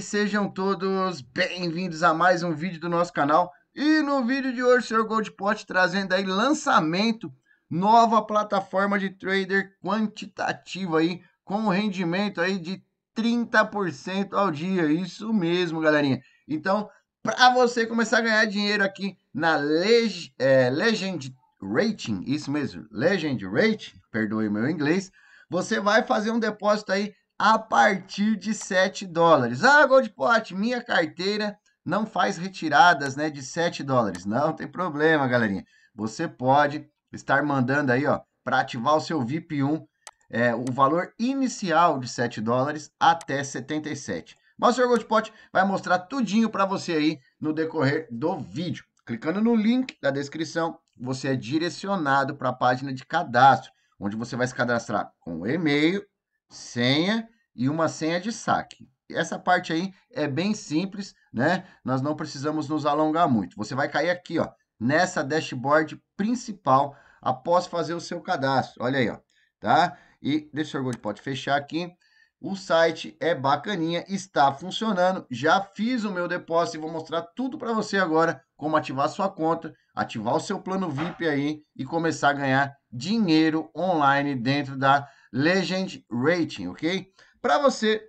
Sejam todos bem-vindos a mais um vídeo do nosso canal. E no vídeo de hoje, o Sr. Goldpot trazendo aí lançamento, nova plataforma de trader quantitativo aí, com rendimento aí de 30% ao dia. Isso mesmo, galerinha. Então, para você começar a ganhar dinheiro aqui na Leg é, Legend Rating, isso mesmo, Legend Rating, perdoe meu inglês, você vai fazer um depósito aí a partir de 7 dólares. Ah, Goldpot, minha carteira não faz retiradas né, de 7 dólares. Não tem problema, galerinha. Você pode estar mandando aí, ó, para ativar o seu VIP1, é, o valor inicial de 7 dólares até 77. Mas o Sr. Goldpot vai mostrar tudinho para você aí no decorrer do vídeo. Clicando no link da descrição, você é direcionado para a página de cadastro, onde você vai se cadastrar com e-mail, senha e uma senha de saque. Essa parte aí é bem simples, né? Nós não precisamos nos alongar muito. Você vai cair aqui, ó, nessa dashboard principal após fazer o seu cadastro. Olha aí, ó, tá? E deixa o Gold pode fechar aqui. O site é bacaninha, está funcionando. Já fiz o meu depósito e vou mostrar tudo para você agora, como ativar sua conta, ativar o seu plano VIP aí e começar a ganhar dinheiro online dentro da Legend Rating, ok? Para você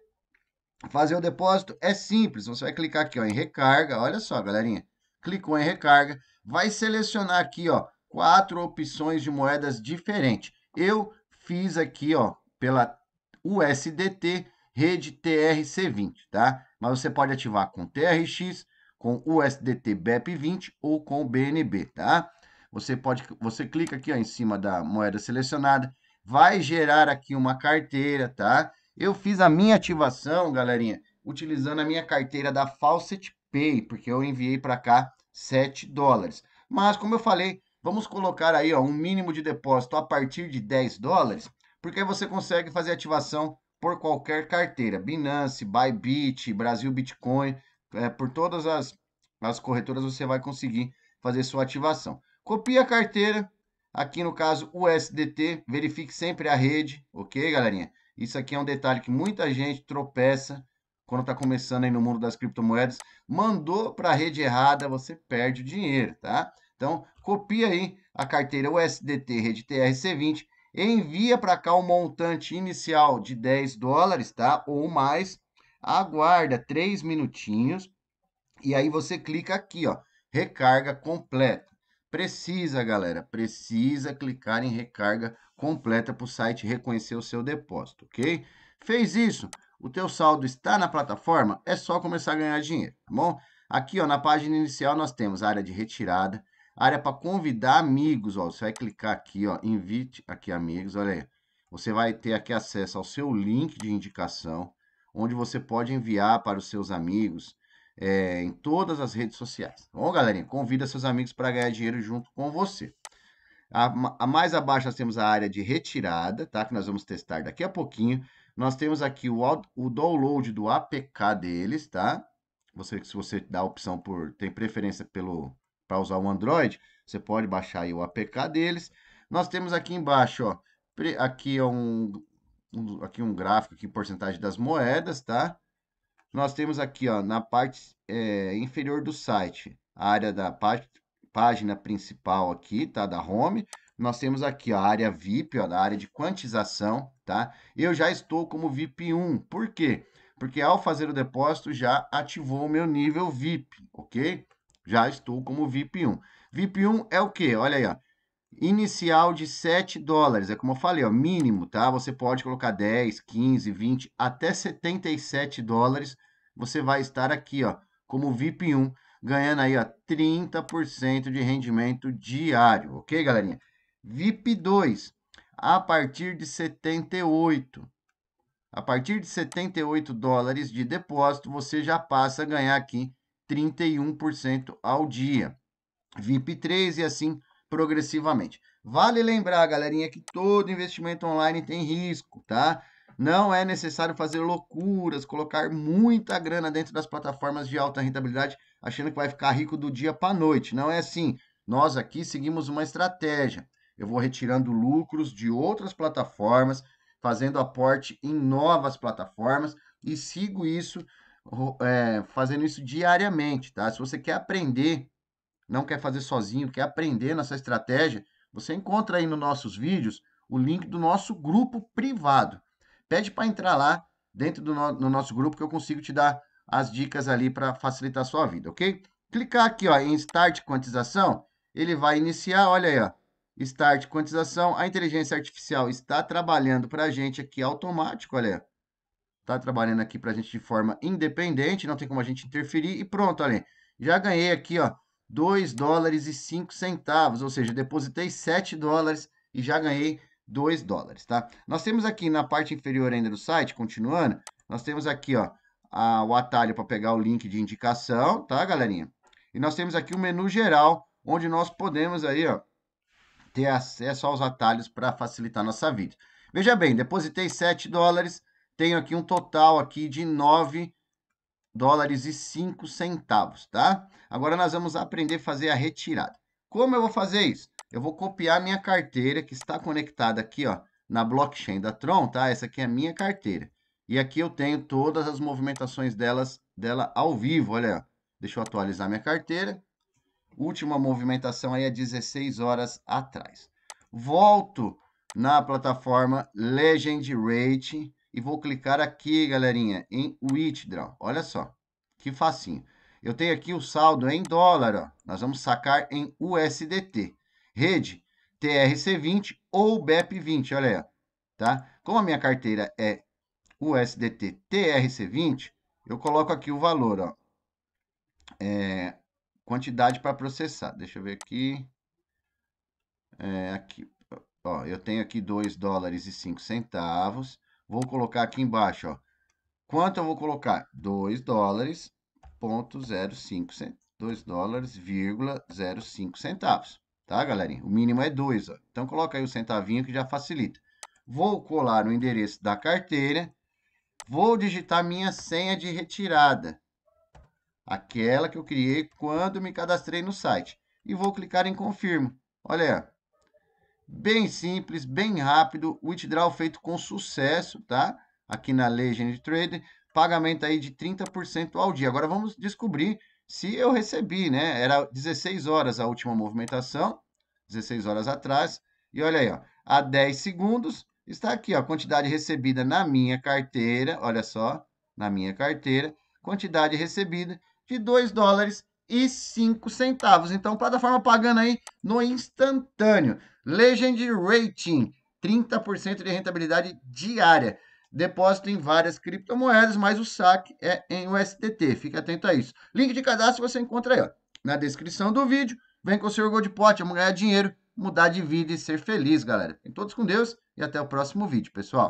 fazer o depósito é simples, você vai clicar aqui ó, em recarga, olha só, galerinha. Clicou em recarga, vai selecionar aqui, ó, quatro opções de moedas diferentes. Eu fiz aqui, ó, pela USDT rede TRC20, tá? Mas você pode ativar com TRX, com USDT BEP20 ou com BNB, tá? Você pode, você clica aqui ó, em cima da moeda selecionada, vai gerar aqui uma carteira, tá? Eu fiz a minha ativação, galerinha, utilizando a minha carteira da Faucet Pay, porque eu enviei para cá 7 dólares. Mas, como eu falei, vamos colocar aí ó, um mínimo de depósito a partir de 10 dólares, porque você consegue fazer ativação por qualquer carteira. Binance, Bybit, Brasil Bitcoin, é, por todas as, as corretoras você vai conseguir fazer sua ativação. Copia a carteira, Aqui no caso, o SDT, verifique sempre a rede, ok, galerinha? Isso aqui é um detalhe que muita gente tropeça quando está começando aí no mundo das criptomoedas. Mandou para a rede errada, você perde o dinheiro, tá? Então, copia aí a carteira USDT Rede TRC20, envia para cá o montante inicial de 10 dólares, tá? Ou mais, aguarda 3 minutinhos e aí você clica aqui, ó, recarga completa. Precisa, galera, precisa clicar em recarga completa para o site reconhecer o seu depósito, ok? Fez isso, o teu saldo está na plataforma, é só começar a ganhar dinheiro, tá bom? Aqui, ó, na página inicial nós temos área de retirada, área para convidar amigos, ó, você vai clicar aqui, ó, invite aqui amigos, olha aí. Você vai ter aqui acesso ao seu link de indicação, onde você pode enviar para os seus amigos, é, em todas as redes sociais. Tá bom, galerinha? Convida seus amigos para ganhar dinheiro junto com você. A, a, mais abaixo nós temos a área de retirada, tá? Que nós vamos testar daqui a pouquinho. Nós temos aqui o, o download do APK deles, tá? Você, se você dá a opção por tem preferência pelo para usar o Android, você pode baixar aí o APK deles. Nós temos aqui embaixo, ó, aqui é um, um aqui um gráfico aqui porcentagem das moedas, tá? Nós temos aqui ó, na parte é, inferior do site, a área da pá página principal aqui, tá? Da home. Nós temos aqui ó, a área VIP, ó, da área de quantização, tá? Eu já estou como VIP 1. Por quê? Porque ao fazer o depósito já ativou o meu nível VIP, ok? Já estou como VIP 1. VIP 1 é o quê? Olha aí, ó. Inicial de 7 dólares, é como eu falei, ó, mínimo, tá? Você pode colocar 10, 15, 20, até 77 dólares. Você vai estar aqui, ó, como VIP 1, ganhando aí, ó, 30% de rendimento diário, ok, galerinha? VIP 2, a partir de 78. A partir de 78 dólares de depósito, você já passa a ganhar aqui 31% ao dia. VIP 3 e assim progressivamente. Vale lembrar, galerinha, que todo investimento online tem risco, tá? Não é necessário fazer loucuras, colocar muita grana dentro das plataformas de alta rentabilidade, achando que vai ficar rico do dia para noite. Não é assim. Nós aqui seguimos uma estratégia. Eu vou retirando lucros de outras plataformas, fazendo aporte em novas plataformas e sigo isso é, fazendo isso diariamente, tá? Se você quer aprender, não quer fazer sozinho, quer aprender nessa estratégia, você encontra aí nos nossos vídeos o link do nosso grupo privado. Pede para entrar lá dentro do no, no nosso grupo que eu consigo te dar as dicas ali para facilitar a sua vida, ok? Clicar aqui ó, em Start Quantização, ele vai iniciar, olha aí, ó, Start Quantização. A inteligência artificial está trabalhando para a gente aqui automático, olha Está trabalhando aqui para a gente de forma independente, não tem como a gente interferir. E pronto, olha Já ganhei aqui, ó, 2 dólares e 5 centavos, ou seja, depositei 7 dólares e já ganhei 2 dólares, tá? Nós temos aqui na parte inferior ainda do site, continuando, nós temos aqui, ó, a, o atalho para pegar o link de indicação, tá, galerinha? E nós temos aqui o menu geral, onde nós podemos aí, ó, ter acesso aos atalhos para facilitar nossa vida. Veja bem, depositei 7 dólares, tenho aqui um total aqui de 9 dólares e 5 centavos, tá? Agora nós vamos aprender a fazer a retirada. Como eu vou fazer isso? Eu vou copiar minha carteira que está conectada aqui, ó, na blockchain da Tron, tá? Essa aqui é a minha carteira. E aqui eu tenho todas as movimentações delas, dela ao vivo, olha. Deixa eu atualizar minha carteira. Última movimentação aí é 16 horas atrás. Volto na plataforma Legend Rate e vou clicar aqui, galerinha, em Withdraw. Olha só, que facinho. Eu tenho aqui o saldo em dólar, ó. Nós vamos sacar em USDT. Rede TRC20 ou BEP20, olha aí, tá? Como a minha carteira é USDT TRC20, eu coloco aqui o valor, ó. É, quantidade para processar. Deixa eu ver aqui. É, aqui, ó, eu tenho aqui 2 dólares e 5 centavos. Vou colocar aqui embaixo, ó. Quanto eu vou colocar? 2 dólares, ponto 05, 2 dólares, vírgula 05 centavos. Tá, galerinha? O mínimo é 2, ó. Então, coloca aí o centavinho que já facilita. Vou colar o endereço da carteira. Vou digitar minha senha de retirada aquela que eu criei quando me cadastrei no site. E vou clicar em confirmo. Olha aí. Bem simples, bem rápido, withdraw feito com sucesso, tá? Aqui na Legend Trader, pagamento aí de 30% ao dia. Agora vamos descobrir se eu recebi, né? Era 16 horas a última movimentação, 16 horas atrás. E olha aí, ó, a 10 segundos está aqui, ó, a quantidade recebida na minha carteira, olha só, na minha carteira, quantidade recebida de 2 dólares e 5 centavos. Então, plataforma pagando aí no instantâneo. Legend Rating, 30% de rentabilidade diária. Depósito em várias criptomoedas, mas o saque é em USDT. Fique atento a isso. Link de cadastro você encontra aí, ó, na descrição do vídeo. Vem com o seu Gold Pot, vamos ganhar dinheiro, mudar de vida e ser feliz, galera. Fiquem todos com Deus e até o próximo vídeo, pessoal.